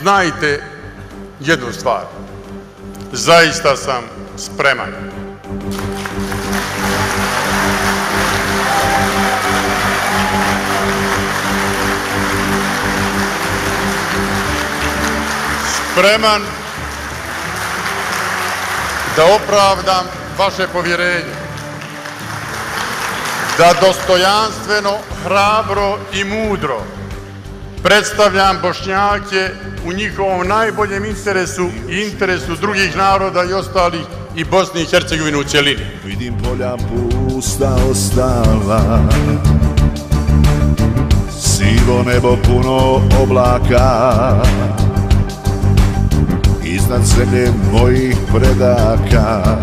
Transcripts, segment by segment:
znajte jednu stvar. Zaista sam spreman. Spreman da opravdam vaše povjerenje. Da dostojanstveno, hrabro i mudro predstavljam Bošnjake u njihovom najboljem interesu i interesu drugih naroda i ostalih i Bosni i Hercegovine u cjelini. Vidim polja pusta ostala Sivo nebo puno oblaka Iznad zemlje mojih predaka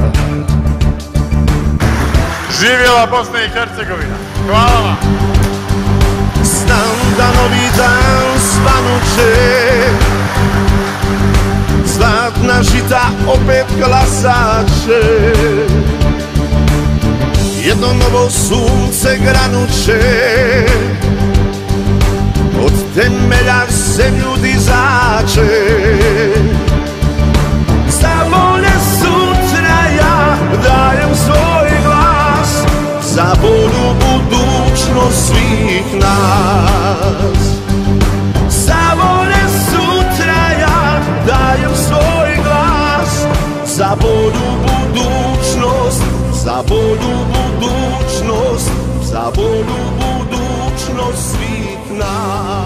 Živjela Bosna i Hercegovina! Hvala vam! Opet glasaće Jedno novo sunce granuće. Od temelja zemlju dizače Za bolje sutra ja dajem svoj glas. Za bolju budućnost svih nas Za bolju budućnost, za bolju budućnost svih nas.